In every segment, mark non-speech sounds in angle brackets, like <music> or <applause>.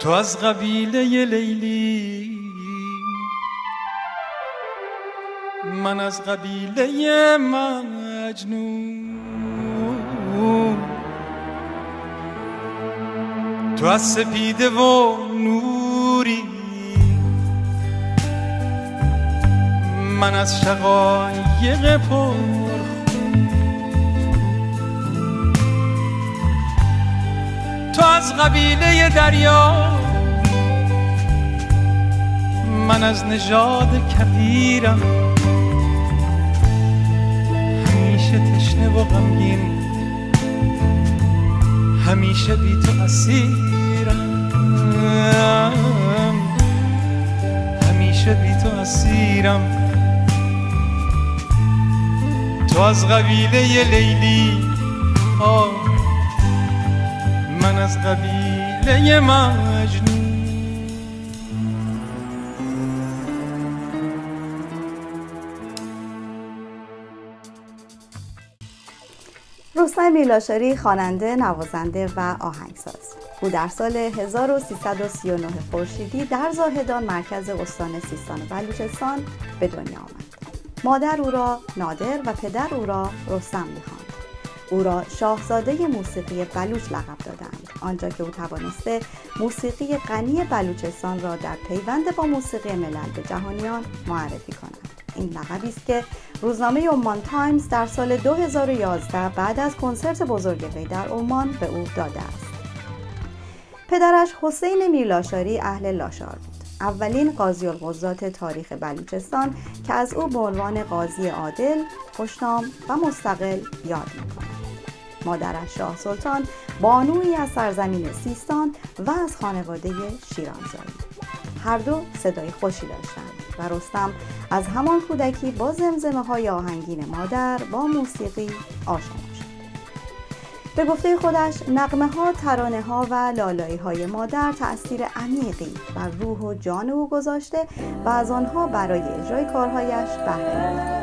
تو از قبیله لیلی. من از قبیله مجنون. تو از سپیده و نوری. من از شقایق پر تو از قبیله دریا. من از نژاد کبیرم. همیشه تشنه و غمگین. همیشه بی تو اسیرم. همیشه بی تو اسیرم. تو از قبیله لیلی. آه. از قبیله مجنون رستم میلاشاری خواننده، نوازنده و آهنگساز او در سال 1339 خورشیدی در زاهدان مرکز استان سیستان و بلوچستان به دنیا آمد. مادر او را نادر و پدر او را رستم می‌خواند. او را شاهزاده موسیقی بلوچ لقب دادند آنجا که او توانسته موسیقی غنی بلوچستان را در پیوند با موسیقی ملل به جهانیان معرفی کند. این لقبی است که روزنامه عمان تایمز در سال 2011 بعد از کنسرت بزرگ وی در عمان به او داده است. پدرش حسین میرلاشاری اهل لاشار بود. اولین قاضی القضات تاریخ بلوچستان که از او به عنوان قاضی عادل، خوشنام و مستقل یاد می‌کند. مادرش شاه سلطان بانویی از سرزمین سیستان و از خانواده شیرانزایی. هر دو صدای خوشی داشتند و رستم از همان کودکی با زمزمه های آهنگین مادر با موسیقی آشنا به گفته خودش نقمه ها، ترانه ها و لالایی های مادر تأثیر عمیقی بر روح و جان او گذاشته و از آنها برای اجرای کارهایش بهره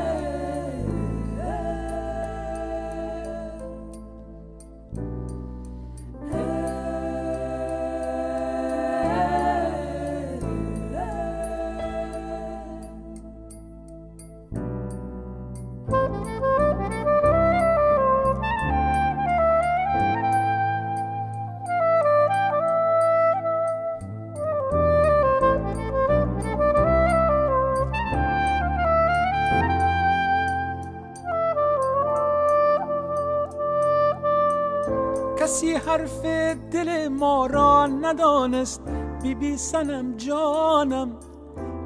کسی حرف دل ما را ندانست. بی بی سنم جانم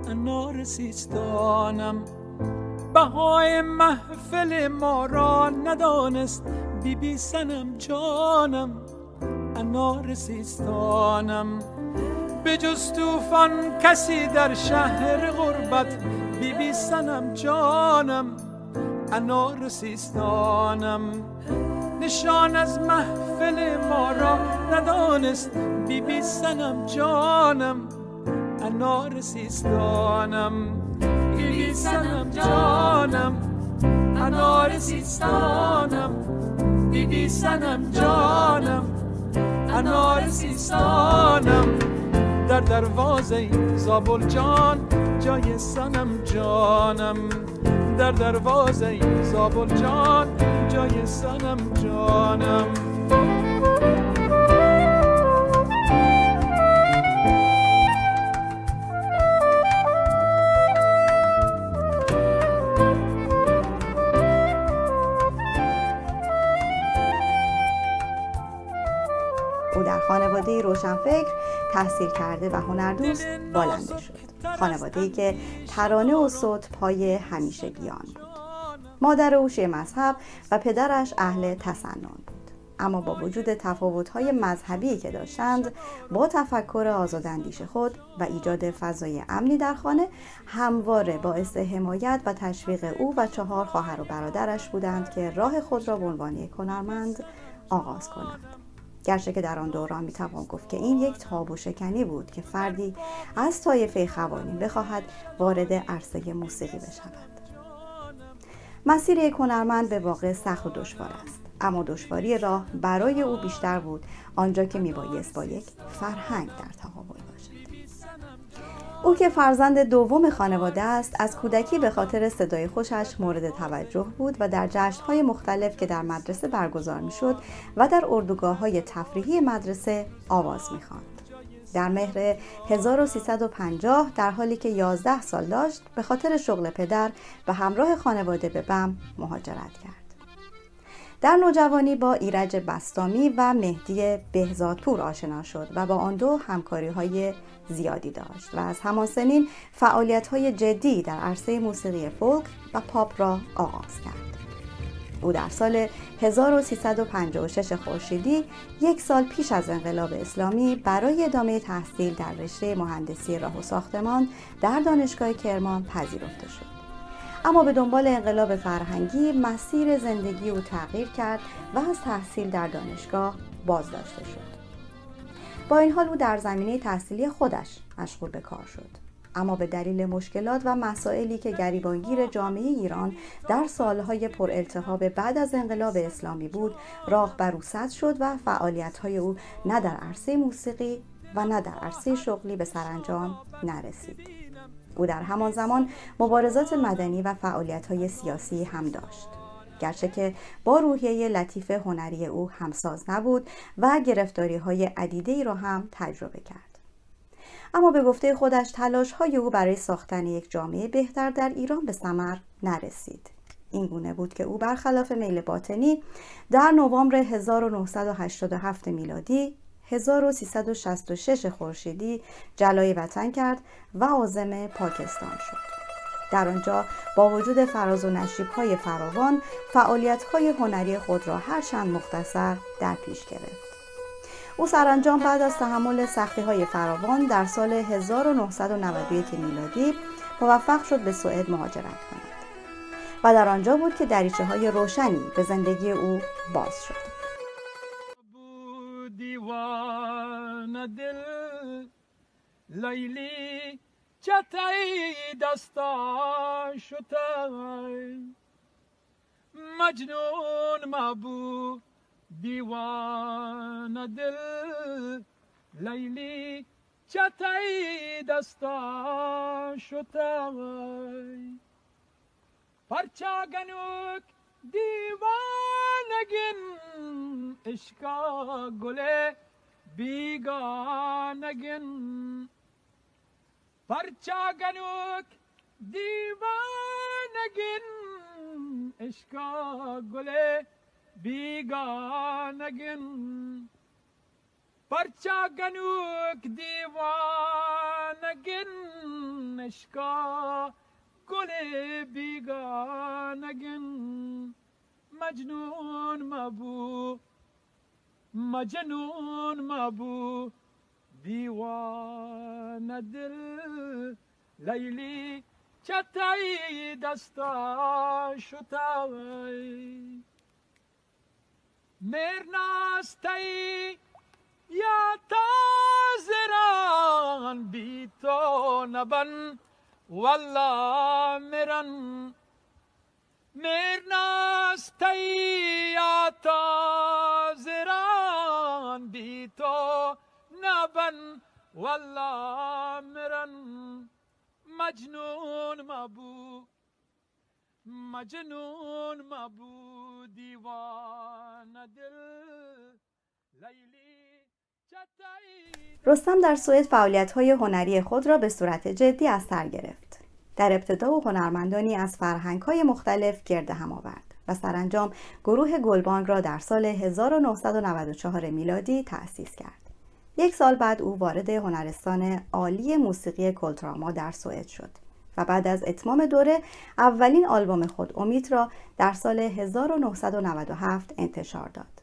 انار سیستانم بهای محفل ما را ندانست. بی بی سنم جانم انار سیستانم به جز توفان کسی در شهر غربت. بی بی سنم جانم انار سیستانم نشان از محفل ما را ندانست. بی بی سنم جانم انار سیستانم بی بی سنم جانم انار سیستانم بی بی سنم جانم انار سیستانم در دروازه زابل جان جای سنم جانم. در دروازه زابل جان جای سنم جانم. او در خانواده روشنفکر تحصیل کرده و هنردوست بالنده شد. خانواده ای که ترانه و صوت پای همیشه بیان بود. مادر او شیعه مذهب و پدرش اهل تسنن بود. اما با وجود تفاوت‌های مذهبی که داشتند با تفکر آزاداندیش خود و ایجاد فضای امنی در خانه همواره باعث حمایت و تشویق او و چهار خواهر و برادرش بودند که راه خود را به عنوان هنرمند آغاز کنند. گرچه که در آن دوران می‌توان گفت که این یک تابو شکنی بود که فردی از طایفه خوانین بخواهد وارد عرصه موسیقی بشود. مسیر یک هنرمند به واقع سخت و دشوار است اما دشواری راه برای او بیشتر بود آنجا که میبایست با یک فرهنگ در تقابل او که فرزند دوم خانواده است از کودکی به خاطر صدای خوشش مورد توجه بود و در جشنهای مختلف که در مدرسه برگزار می‌شد و در اردوگاه های تفریحی مدرسه آواز می‌خواند. در مهر 1350 در حالی که 11 سال داشت به خاطر شغل پدر به همراه خانواده به بم مهاجرت کرد. در نوجوانی با ایرج بستامی و مهدی بهزادپور آشنا شد و با آن دو همکاری های زیادی داشت و از همان سنین فعالیت های جدی در عرصه موسیقی فولک و پاپ را آغاز کرد. او در سال 1356 خورشیدی یک سال پیش از انقلاب اسلامی برای ادامه تحصیل در رشته مهندسی راه و ساختمان در دانشگاه کرمان پذیرفته شد. اما به دنبال انقلاب فرهنگی مسیر زندگی او تغییر کرد و از تحصیل در دانشگاه بازداشته شد. با این حال او در زمینه تحصیلی خودش مشغول به کار شد. اما به دلیل مشکلات و مسائلی که گریبانگیر جامعه ایران در سالهای پر التهاب بعد از انقلاب اسلامی بود راه بر او شد و فعالیت‌های او نه در عرصه موسیقی و نه در عرصه شغلی به سرانجام نرسید او در همان زمان مبارزات مدنی و فعالیت سیاسی هم داشت گرچه که با روحیه لطیف هنری او همساز نبود و گرفتاری های عدیده ای را هم تجربه کرد اما به گفته خودش تلاش های او برای ساختن یک جامعه بهتر در ایران به ثمر نرسید این گونه بود که او برخلاف میل باطنی در نوامبر 1987 میلادی 1366 خورشیدی جلای وطن کرد و عازم پاکستان شد. در آنجا با وجود فراز و نشیب های فراوان فعالیت های هنری خود را هرچند مختصر در پیش گرفت. او سرانجام بعد از تحمل سختی های فراوان در سال 1991 میلادی موفق شد به سوئد مهاجرت کند و در آنجا بود که دریچه های روشنی به زندگی او باز شد. دل لیلی چتای دستا شتای مجنون مبو دیوان دل. لیلی چتای دستا شتای پرچا گنوک دیوانگین اشکا گله بیگانگن پرچاگنوک دیوانگن اشکا گله بیگانگن پرچاگنوک دیوانگن اشکا گله بیگانگن مجنون مبو مجنون مبو دیوان دل لیلی چتای دستا شتای مرناستی یا تازران بی تو نبن والله مرن مرناستی یا تازران بی تو نبن والله مرن مجنون مبو مجنون مبو دیوان دل لیلی رستم در سوئد فعالیت های هنری خود را به صورت جدی از سر گرفت. در ابتدا و هنرمندانی از فرهنگ های مختلف گرد هم آورد و سرانجام گروه گلبانگ را در سال 1994 میلادی تأسیس کرد. یک سال بعد او وارد هنرستان عالی موسیقی کلتراما در سوئد شد و بعد از اتمام دوره اولین آلبوم خود امید را در سال 1997 انتشار داد.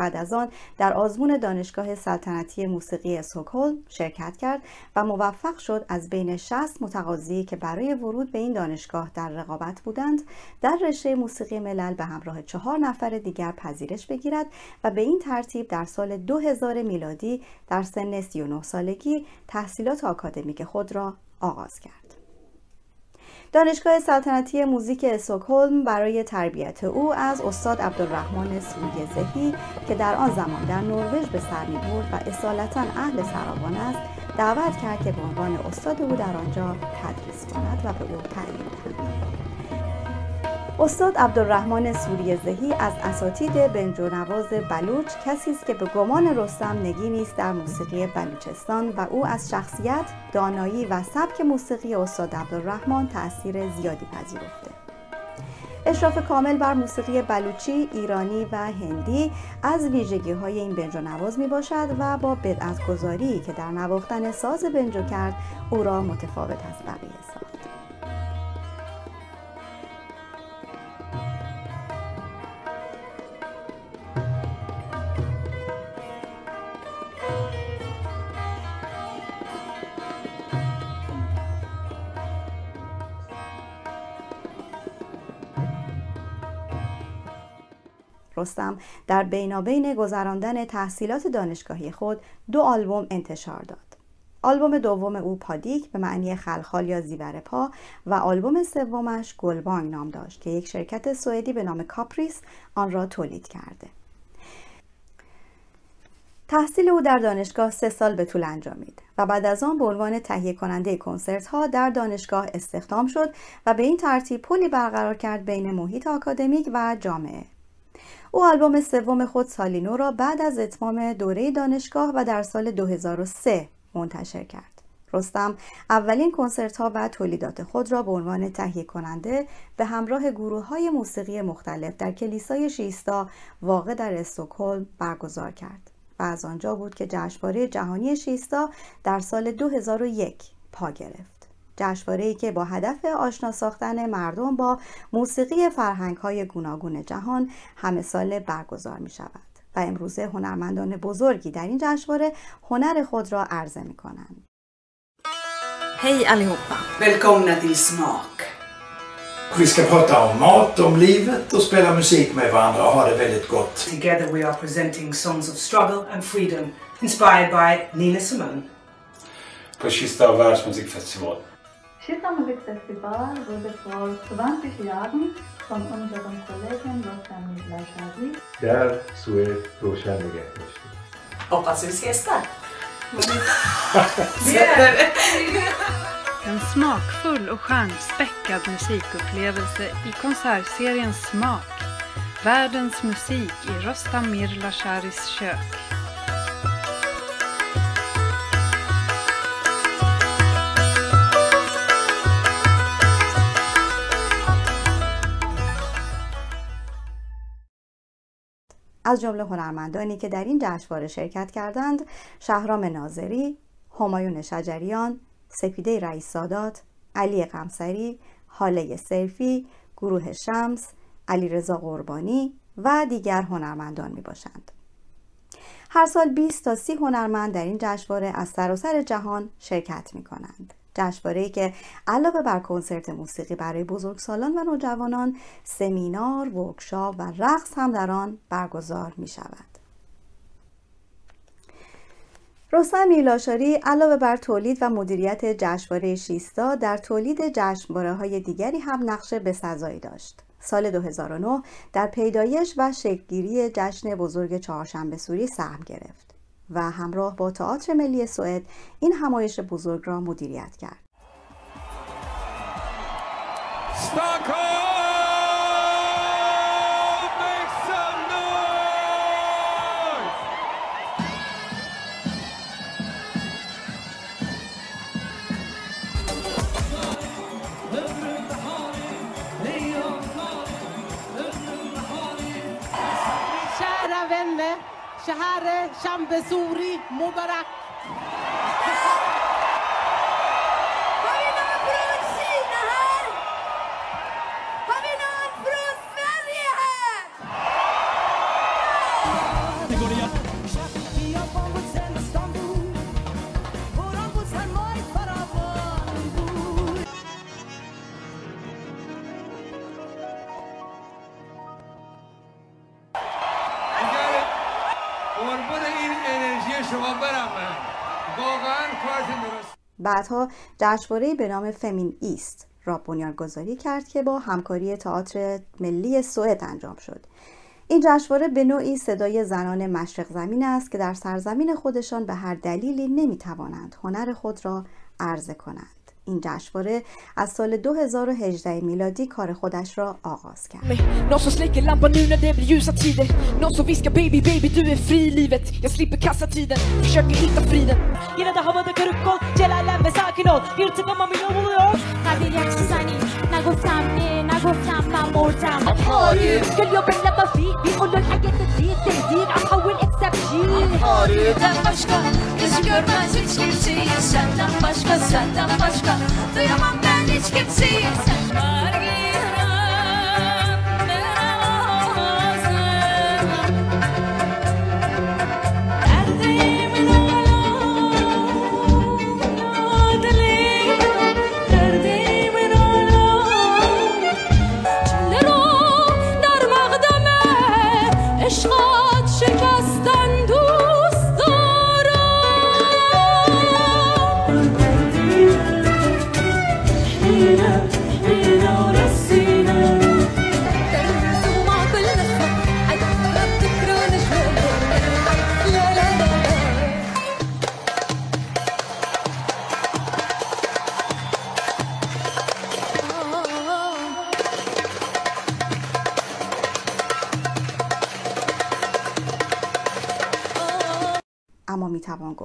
بعد از آن در آزمون دانشگاه سلطنتی موسیقی استکهلم شرکت کرد و موفق شد از بین 60 متقاضی که برای ورود به این دانشگاه در رقابت بودند در رشته موسیقی ملل به همراه چهار نفر دیگر پذیرش بگیرد و به این ترتیب در سال 2000 میلادی در سن 39 سالگی تحصیلات آکادمیک خود را آغاز کرد. دانشگاه سلطنتی موزیک استکهلم برای تربیت او از استاد عبدالرحمن سوی زهی که در آن زمان در نروژ به سر می برد و اصالتا اهل سرابان است دعوت کرد که به عنوان استاد او در آنجا تدریس کند و به او تعلیم دهد. استاد عبدالرحمن سوری زهی از اساتید بنجونواز بلوچ کسی است که به گمان رستم نگینی است در موسیقی بلوچستان و او از شخصیت، دانایی و سبک موسیقی استاد عبدالرحمن تأثیر زیادی پذیرفته. اشراف کامل بر موسیقی بلوچی، ایرانی و هندی از ویژگی های این بنجو نواز می باشد و با بدعت گذاری که در نواختن ساز بنجو کرد او را متفاوت از بقیه ساخت. رستم در بینابین گذراندن تحصیلات دانشگاهی خود دو آلبوم انتشار داد. آلبوم دوم او پادیک به معنی خلخال یا زیور پا و آلبوم سومش گلبانگ نام داشت که یک شرکت سوئدی به نام کاپریس آن را تولید کرده. تحصیل او در دانشگاه سه سال به طول انجامید و بعد از آن به عنوان تهیه کننده کنسرت ها در دانشگاه استخدام شد و به این ترتیب پلی برقرار کرد بین محیط آکادمیک و جامعه. او آلبوم سوم خود سالینو را بعد از اتمام دوره دانشگاه و در سال 2003 منتشر کرد. رستم اولین کنسرت ها و تولیدات خود را به عنوان تهیه کننده به همراه گروه های موسیقی مختلف در کلیسای شیستا واقع در استکهلم برگزار کرد و از آنجا بود که جشنواره جهانی شیستا در سال 2001 پا گرفت. جشنواره که با هدف آشنا ساختن مردم با موسیقی فرهنگ های گوناگون جهان همه سال برگزار می شود و امروزه هنرمندان بزرگی در این جشنواره هنر خود را عرضه می کنند. Hej allihopa! Välkomna till Smak! Vi ska prata om mat, om livet och spela musik med varandra och ha det väldigt gott. Together we are presenting songs of struggle and freedom inspired by Nina Simone. På Kista världsmusikfestival. Zusammen mit Festival wurde vor 20 Jahren von unserem Kollegen Lothar Miklashadi der Sue Roshani gelmişti. Hoppas vi ses där! <laughs> En smakfull och stjärnspäckad musikupplevelse i konsertserien Smak. Världens musik i Rostam Mirlasharis kök. از جمله هنرمندانی که در این جشنواره شرکت کردند شهرام ناظری، همایون شجریان، سپیده رئیس سادات، علی قمسری، حاله سرفی، گروه شمس، علیرضا قربانی و دیگر هنرمندان می باشند. هر سال 20 تا 30 هنرمند در این جشنواره از سراسر جهان شرکت می کنند. جشنواره‌ای که علاوه بر کنسرت موسیقی برای بزرگسالان و نوجوانان سمینار، ورکشاپ و رقص هم در آن برگزار می شود. رستم میلاشاری علاوه بر تولید و مدیریت جشنواره شیستا در تولید جشنواره های دیگری هم نقش بسزایی داشت. سال 2009 در پیدایش و شکلگیری جشن بزرگ چهارشنبه سوری سهم گرفت. و همراه با تئاتر ملی سوئد این همایش بزرگ را مدیریت کرد. شهر شنبه مبارک. بعدها جشنواره به نام فمین ایست را بنیانگذاری کرد که با همکاری تئاتر ملی سوئد انجام شد. این جشنواره به نوعی صدای زنان مشرق زمین است که در سرزمین خودشان به هر دلیلی نمی‌توانند هنر خود را عرضه کنند. این جشنواره از سال 2018 میلادی کار خودش را آغاز کرد. نگفتم نه نگفتم من مردم خواهیم گلیا بلا Nuri'den başka Gözüm görmez hiç kimseyi. Senden başka, senden başka Duyamam ben hiç kimseyi. Sen var gibi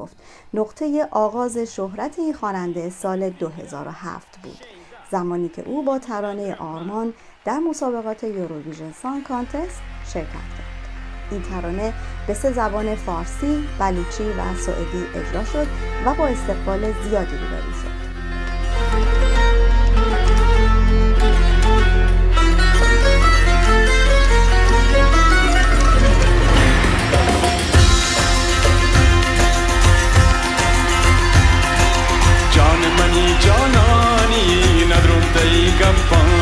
گفت. نقطه آغاز شهرت این خواننده سال 2007 بود. زمانی که او با ترانه آرمان در مسابقات یوروویژن سان کانتست شرکت کرد. این ترانه به سه زبان فارسی، بلوچی و سوئدی اجرا شد و با استقبال زیادی روبرو شد. جانانی ندرون dig kampani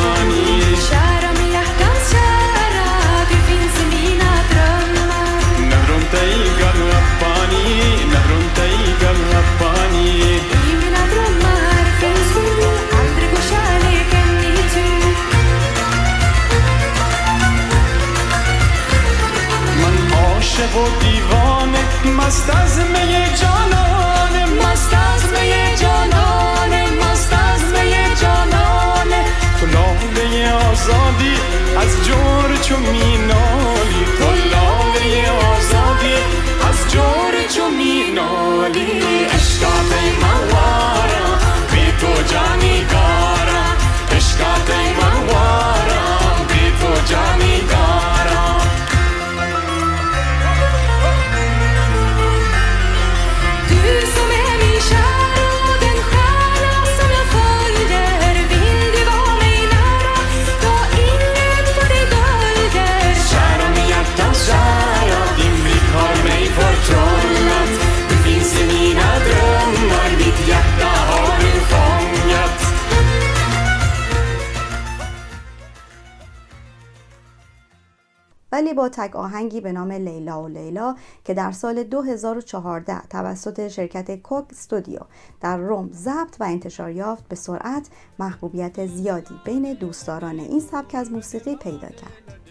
با تک آهنگی به نام لیلا و لیلا که در سال 2014 توسط شرکت کوک استودیو در روم ضبط و انتشار یافت به سرعت محبوبیت زیادی بین دوستداران این سبک از موسیقی پیدا کرد.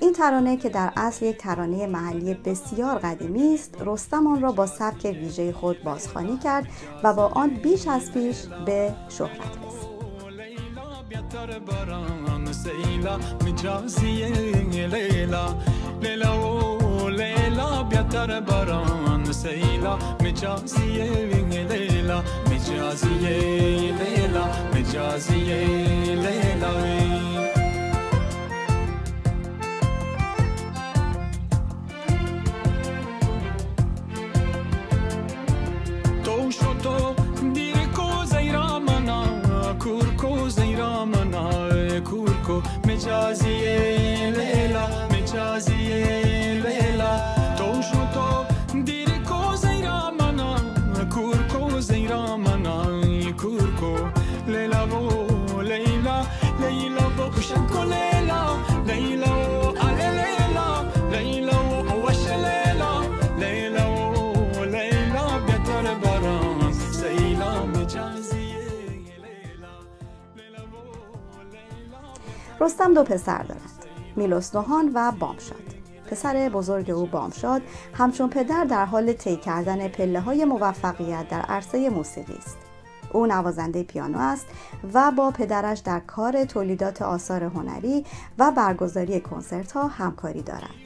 این ترانه که در اصل یک ترانه محلی بسیار قدیمی است رستم آن را با سبک ویژه خود بازخوانی کرد و با آن بیش از پیش به شهرت رسید. بیاتر بران سیلا مجازی لیلا لیلا و لیلا بیاتر بران سیلا مجازی لیلا مجازی لیلا مجازی لیلا Nicaziye رستم دو پسر دارد میلوس نوهان و بامشاد. پسر بزرگ او بامشاد همچون پدر در حال طی کردن پله های موفقیت در عرصه موسیقی است. او نوازنده پیانو است و با پدرش در کار تولیدات آثار هنری و برگزاری کنسرت ها همکاری دارد.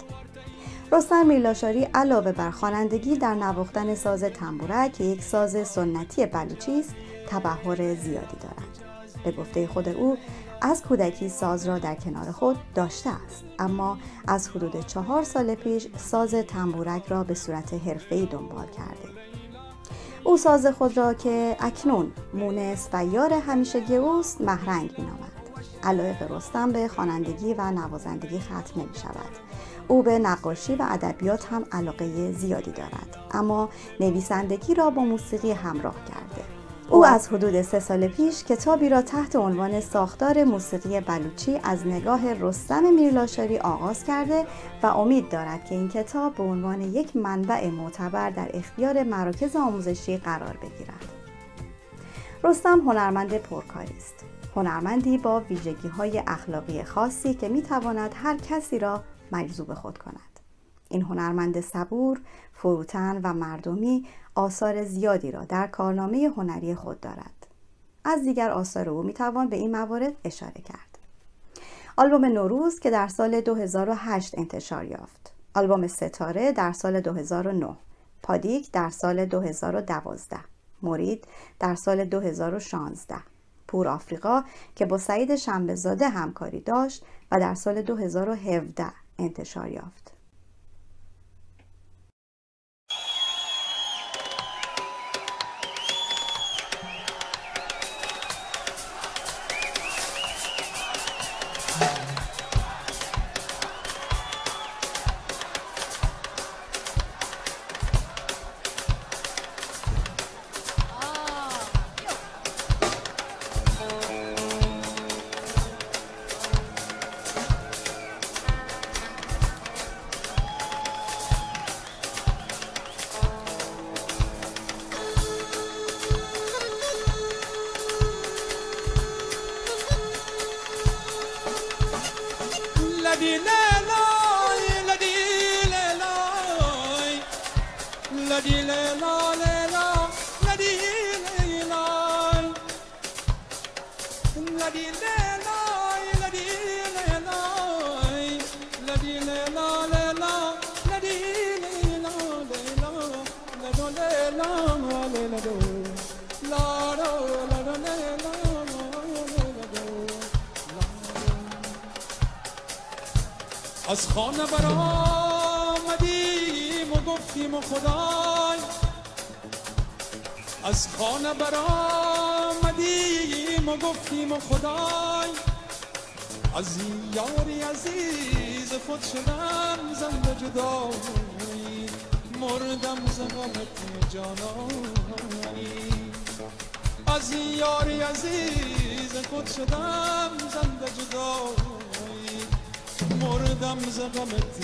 رستم میرلاشاری علاوه بر خوانندگی در نواختن ساز تنبورک که یک ساز سنتی بلوچی است تبحر زیادی دارد. به گفته خود او از کودکی ساز را در کنار خود داشته است. اما از حدود چهار سال پیش ساز تنبورک را به صورت حرفه‌ای دنبال کرده. او ساز خود را که اکنون مونس و یار همیشگی اوست محرنگ مینامد. علایق رستم به خوانندگی و نوازندگی ختم نمی شود او به نقاشی و ادبیات هم علاقه زیادی دارد. اما نویسندگی را با موسیقی همراه کرده. او از حدود سه سال پیش کتابی را تحت عنوان ساختار موسیقی بلوچی از نگاه رستم میرلاشاری آغاز کرده و امید دارد که این کتاب به عنوان یک منبع معتبر در اختیار مراکز آموزشی قرار بگیرد. رستم هنرمند پرکاری است. هنرمندی با ویژگی های اخلاقی خاصی که می تواند هر کسی را مجذوب خود کند. این هنرمند صبور، فروتن و مردمی آثار زیادی را در کارنامه هنری خود دارد. از دیگر آثار او می‌توان به این موارد اشاره کرد. آلبوم نوروز که در سال 2008 انتشار یافت. آلبوم ستاره در سال 2009. پادیک در سال 2012. مرید در سال 2016. پور آفریقا که با سعید شنبهزاده همکاری داشت و در سال 2017 انتشار یافت. از خانه برآمدیم و گفتیم و خدای از خانه برآمدیم و گفتیم و خدای از یاری عزیز خود شدم زنده جدایی مردم ز غمت جانانی از یاری عزیز خود شدم زنده جدایی. مردم ز غمت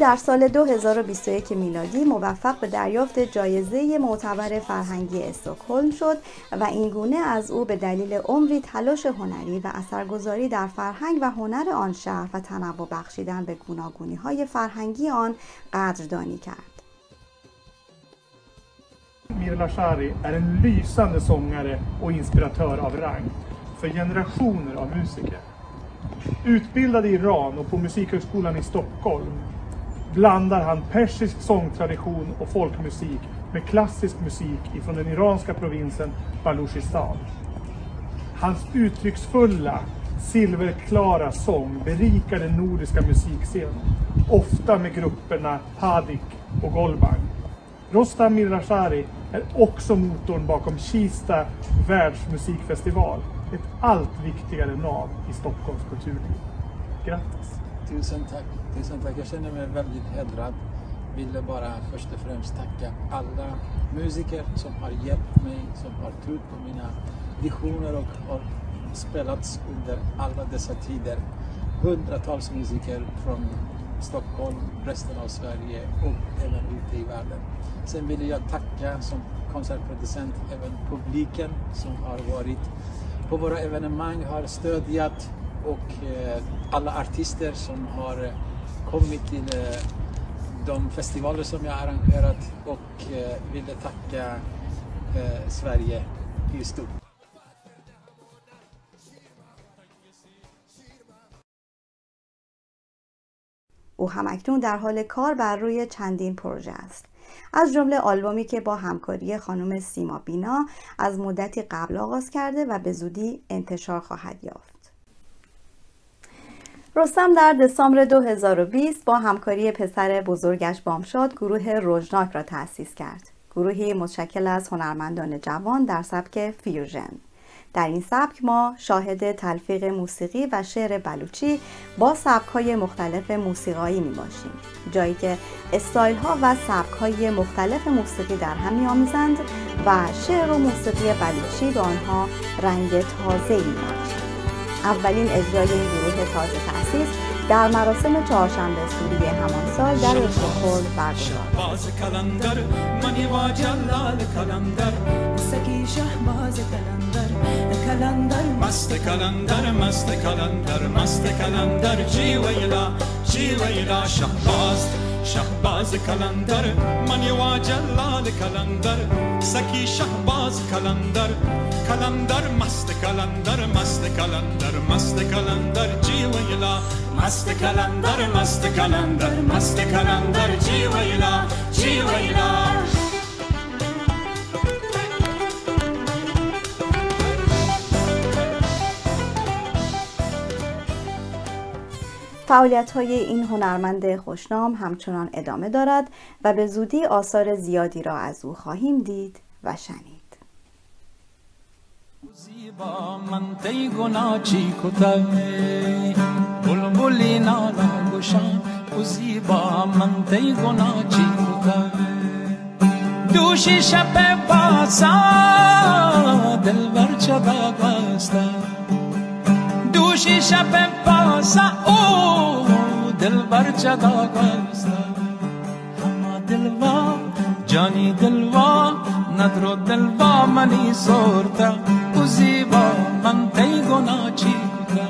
در سال 2021 میلادی موفق به دریافت جایزه معتبر فرهنگی استکهلم شد و اینگونه از او به دلیل عمری تلاش هنری و اثرگذاری در فرهنگ و هنر آن شهر و تنوع بخشیدن به گوناگونی های فرهنگی آن قدردانی کرد. Mirla Shari är en lysande sångare och inspiratör av rang för generationer av musiker. Utbildad i Iran och på Musikhögskolan i Stockholm blandar han persisk sångtradition och folkmusik med klassisk musik ifrån den iranska provinsen Baluchistan. Hans uttrycksfulla, silverklara sång berikar den nordiska musikscenen, ofta med grupperna Hadik och Golbang. Rostam Mirashari är också motorn bakom Kista världsmusikfestival, ett allt viktigare nav i Stockholms kulturliv. Grattis! Tusen tack, tusen tack. Jag känner mig väldigt hedrad. Ville bara först och främst tacka alla musiker som har hjälpt mig, som har trott på mina visioner och har spelats under alla dessa tider. Hundratals musiker från Stockholm, resten av Sverige och även ute i världen. Sen vill jag tacka som konsertproducent även publiken som har varit på våra evenemang, har stödjat och eh, alla artister som har eh, kommit till eh, de festivaler som jag arrangerat och eh, ville tacka eh, Sverige i stort. او همکنون در حال کار بر روی چندین پروژه است از جمله آلبومی که با همکاری خانم سیما بینا از مدتی قبل آغاز کرده و به زودی انتشار خواهد یافت رستم در دسامبر 2020 با همکاری پسر بزرگش بامشاد گروه روژناک را تأسیس کرد. گروهی متشکل از هنرمندان جوان در سبک فیوژن. در این سبک ما شاهد تلفیق موسیقی و شعر بلوچی با سبک های مختلف موسیقایی می باشیم جایی که استایل ها و سبک های مختلف موسیقی در هم می و شعر و موسیقی بلوچی به آنها رنگ تازه می اولین اجرای این گروه تازه تأسیس در مراسم چهارشنبه سوری همان سال در استکهلم برگزار باز کلندر منی با جلال کلندر. سکی شهباز کلندر کلندر مست کلندر مست کلندر مست کلندر. جی ویلا جی ویلا شهباز شهباز کلندر منی و جلال کلندر. سکی شهباز کلندر کلندر مست کلندر مست کلندر مست کلندر جی ویلا مست کلندر مست کلندر مست کلندر جی ویلا جی ویلا فعالیت های این هنرمند خوشنام همچنان ادامه دارد و به زودی آثار زیادی را از او خواهیم دید و شنید. زیبا من گنا چی کتای بلبلی نالا گشان او زیبا من گنا چی کتای دوشی شب باسا دلبر چبا باستا. دوشی شب باسا او دلبر چدا باستا. هما دلوا جانی دلوا ندرو دلوا منی سورتا. او زیبا من تی گنا چی کتا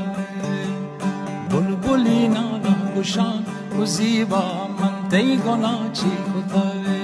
بلبلی نالا گشان او زیبا من تی گنا چی کتا